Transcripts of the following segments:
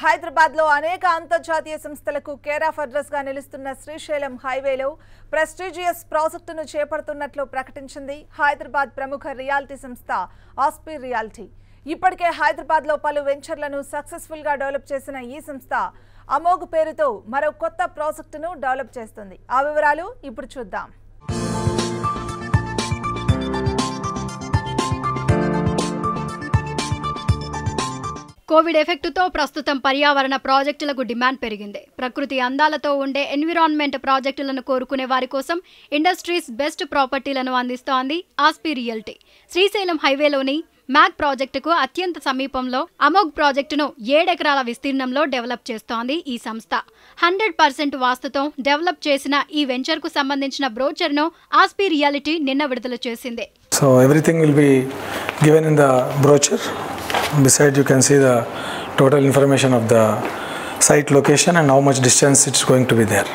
హైదరాబాద్లో అనేక అంతర్జాతీయ సంస్థలకు కేర్ ఆఫ్ అడ్రస్గా నిలుస్తున్న శ్రీశైలం హైవేలో ప్రెస్టీజియస్ ప్రాజెక్టును చేపడుతున్నట్లు ప్రకటించింది హైదరాబాద్ ప్రముఖ రియాలిటీ సంస్థ ఆస్పి రియాలిటీ. ఇప్పటికే హైదరాబాద్లో పలు వెంచర్లను సక్సెస్ఫుల్గా డెవలప్ చేసిన ఈ సంస్థ అమోఘ్ పేరుతో మరో కొత్త ప్రాజెక్టును డెవలప్ చేస్తుంది. ఆ వివరాలు ఇప్పుడు చూద్దాం. కోవిడ్ ఎఫెక్టుతో ప్రస్తుతం పర్యావరణ ప్రాజెక్టులకు డిమాండ్ పెరిగింది. ప్రకృతి అందాలతో ఉండే ఎన్విరాన్మెంట్ ప్రాజెక్టులను కోరుకునే వారి కోసం ఇండస్ట్రీస్ బెస్ట్ ప్రాపర్టీలను అందిస్తోంది ఆస్పి రియల్టీ. శ్రీశైలం హైవేలోని మ్యాక్ ప్రాజెక్టుకు అత్యంత సమీపంలో అమోగ్ ప్రాజెక్టును ఏడెకరాల విస్తీర్ణంలో డెవలప్ చేస్తోంది ఈ సంస్థ. హండ్రెడ్ పర్సెంట్ వాస్తుతో డెవలప్ చేసిన ఈ వెంచర్కు సంబంధించిన బ్రోచర్ను ఆస్పి రియాలిటీ నిన్న విడుదల చేసింది. So everything will be given in the brochure Beside you can see the total information of the site location and how much distance it's going to be there.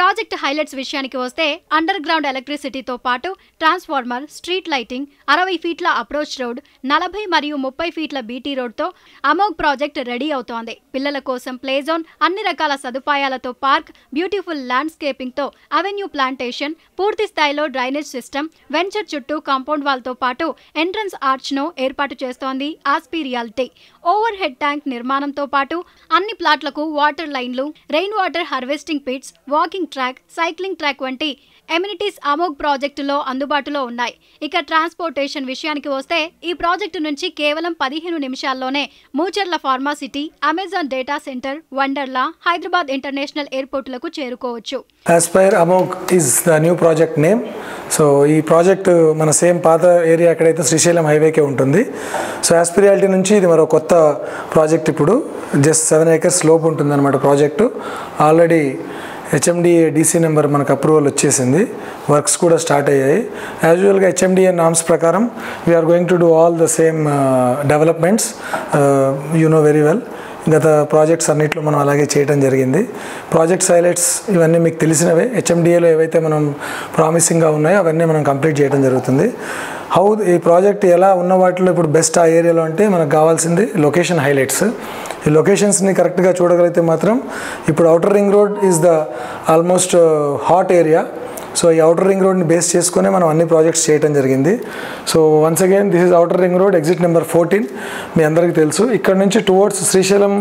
Project highlights విషయానికి వస్తే under ground ఎలక్ట్రిసిటీతో పాటు transformer street lighting అరవై ఫీట్ల approach road నలభై మరియు ముప్పై ఫీట్ల BT రోడ్తో అమోగ్ ప్రాజెక్ట్ రెడీ అవుతోంది. పిల్లల కోసం ప్లే జోన్ అన్ని రకాల సదుపాయాలతో పార్క్ బ్యూటిఫుల్ ల్యాండ్స్కేపింగ్తో అవెన్యూ ప్లాంటేషన్ పూర్తి స్థాయిలో డ్రైనేజ్ సిస్టమ్ వెంచర్ చుట్టూ కాంపౌండ్ వాల్తో పాటు ఎంట్రన్స్ ఆర్చ్ను ఏర్పాటు చేస్తోంది ఆస్పీ రియాలిటీ. ఓవర్ హెడ్ ట్యాంక్ నిర్మాణంతో పాటు అన్ని ప్లాట్లకు వాటర్ లైన్లు rain water harvesting pits walking track cycling track వంటి ఎమ్యూనిటీస్ అమోగ్ ప్రాజెక్టులో అందుబాటులో ఉన్నాయి. ఇక ట్రాన్స్పోర్టేషన్ విషయానికి వస్తే ఈ ప్రాజెక్టు నుంచి కేవలం పదిహేను నిమిషాల్లోనే Mucherla pharma city Amazon data center Wonderla Hyderabad international ఎయిర్పోర్టులకు చేరుకోవచ్చు. Aspire Amogh is the new project name so ఈ ప్రాజెక్ట్ మన సేమ్ పాత ఏరియా ఎక్కడైతే శ్రీశైలం హైవేకే ఉంటుంది. సో ఆస్పిరియాలిటీ నుంచి ఇది మరో కొత్త ప్రాజెక్ట్ ఇప్పుడు. జస్ట్ సెవెన్ ఏకర్స్ లోపు ఉంటుంది అనమాట project. Already HMDA DC number మనకు అప్రూవల్ వచ్చేసింది. వర్క్స్ కూడా స్టార్ట్ అయ్యాయి. యాజువల్గా హెచ్ఎండిఏ నామ్స్ ప్రకారం we're going to do all the same developments you know very well గత ప్రాజెక్ట్స్ అన్నింటిలో మనం అలాగే చేయడం జరిగింది. ప్రాజెక్ట్స్ హైలైట్స్ ఇవన్నీ మీకు తెలిసినవే. హెచ్ఎండిఏలో ఏవైతే మనం ప్రామిసింగ్గా ఉన్నాయో అవన్నీ మనం కంప్లీట్ చేయడం జరుగుతుంది. హౌ ఈ ప్రాజెక్ట్ ఎలా ఉన్న వాటిలో ఇప్పుడు బెస్ట్ ఆ ఏరియాలో అంటే మనకు కావాల్సింది లొకేషన్ హైలైట్స్. ఈ లొకేషన్స్ని కరెక్ట్గా చూడగలిగితే మాత్రం ఇప్పుడు outer ring road is the almost hot area. So ఈ అవుటర్ రింగ్ రోడ్ని బేస్ చేసుకునే మనం అన్ని ప్రాజెక్ట్స్ చేయడం జరిగింది. So once again this is outer ring road exit number fourteen మీ అందరికీ తెలుసు. ఇక్కడ నుంచి టువర్డ్స్ శ్రీశైలం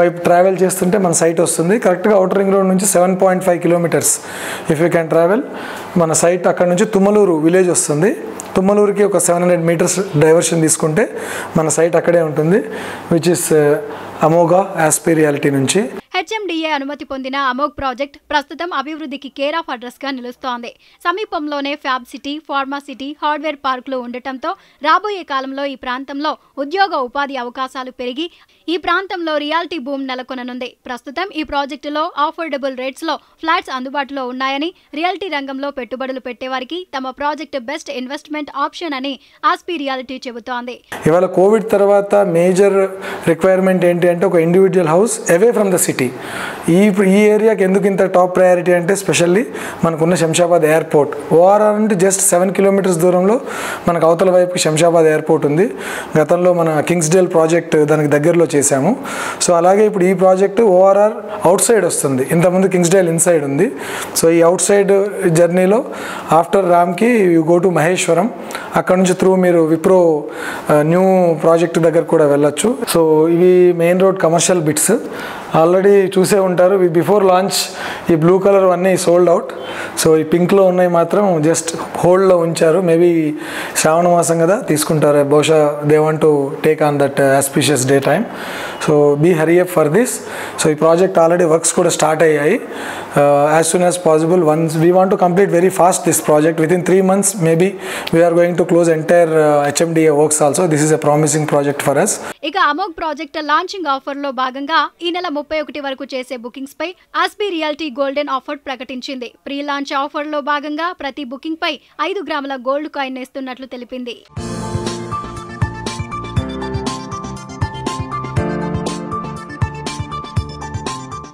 వైపు ట్రావెల్ చేస్తుంటే మన సైట్ వస్తుంది. కరెక్ట్గా అవుటర్ రింగ్ రోడ్ నుంచి seven point five kilometres if you can travel మన సైట్ అక్కడ నుంచి తుమ్మలూరు విలేజ్ వస్తుంది. తుమ్మలూరుకి ఒక సెవెన్ హండ్రెడ్ మీటర్స్ డైవర్షన్ తీసుకుంటే మన సైట్ అక్కడే ఉంటుంది విచ్ ఇస్ అమోగా ఆస్పిరియాలిటీ నుంచి. హెచ్ఎండిఏ అనుమతి పొందిన అమోగ్ ప్రాజెక్ట్ ప్రస్తుతం అభివృద్ధికి కేర్ ఆఫ్ అడ్రస్గా నిలుస్తోంది. సమీపంలోనే fab city pharma city hardware పార్కులు ఉండటంతో రాబోయే కాలంలో ఈ ప్రాంతంలో ఉద్యోగ ఉపాధి అవకాశాలు పెరిగి ఈ ప్రాంతంలో రియాలిటీ బూమ్ నెలకొననుంది. ప్రస్తుతం ఈ ప్రాజెక్టులో ఆఫోర్డబుల్ రేట్స్లో ఫ్లాట్స్ అందుబాటులో ఉన్నాయని రియాలిటీ రంగంలో పెట్టుబడులు పెట్టేవారికి తమ ప్రాజెక్టు బెస్ట్ ఇన్వెస్ట్మెంట్ ఆప్షన్ అని ఆస్పి రియాలిటీ చెబుతోంది. ఇవాళ కోవిడ్ తర్వాత మేజర్ రిక్వైర్మెంట్ ఏంటి అంటే ఒక individual house away from the city ఈ ఈ ఏరియాకి ఎందుకు ఇంత టాప్ ప్రయారిటీ అంటే స్పెషల్లీ మనకున్న శంషాబాద్ ఎయిర్పోర్ట్ ఓఆర్ఆర్ అంటే జస్ట్ సెవెన్ కిలోమీటర్స్ దూరంలో మనకు అవతల వైపు శంషాబాద్ ఎయిర్పోర్ట్ ఉంది. గతంలో మన కింగ్స్డేల్ ప్రాజెక్ట్ దానికి దగ్గరలో చేశాము. సో అలాగే ఇప్పుడు ఈ ప్రాజెక్ట్ ఓఆర్ఆర్ అవుట్ సైడ్ వస్తుంది. ఇంతకుముందు కింగ్స్డేల్ ఇన్సైడ్ ఉంది. సో ఈ అవుట్ సైడ్ జర్నీలో after Ramky you go to Maheshwaram అక్కడ నుంచి త్రూ మీరు విప్రో న్యూ ప్రాజెక్ట్ దగ్గర కూడా వెళ్ళొచ్చు. సో ఇవి main road commercial bits already చూసే ఉంటారు. బిఫోర్ లాంచ్ ఈ బ్లూ కలర్ అన్నీ సోల్డ్ అవుట్ సో ఈ పింక్లో ఉన్నాయి మాత్రం జస్ట్ హోల్డ్లో ఉంచారు. మేబీ శ్రావణ మాసం కదా తీసుకుంటారు. బహుశా they want to take on that auspicious day time so be hurry up for this so ఈ ప్రాజెక్ట్ ఆల్రెడీ వర్క్స్ కూడా స్టార్ట్ అయ్యాయి. As soon as possible once we want to complete very fast this project within three months maybe we're going to close entire HMDA works also this is a promising project for us ఇక Amogh project launching ఆఫర్లో భాగంగా ఈ నెల ముప్పై ఒకటి వరకు చేసే bookings పై ఆస్బీ రియాలిటీ గోల్డెన్ ఆఫర్ ప్రకటించింది. ప్రీ లాంచ్ ఆఫర్లో భాగంగా ప్రతి బుకింగ్ పై ఐదు గ్రాముల గోల్డ్ కాయిన్ వేస్తున్నట్లు తెలిపింది.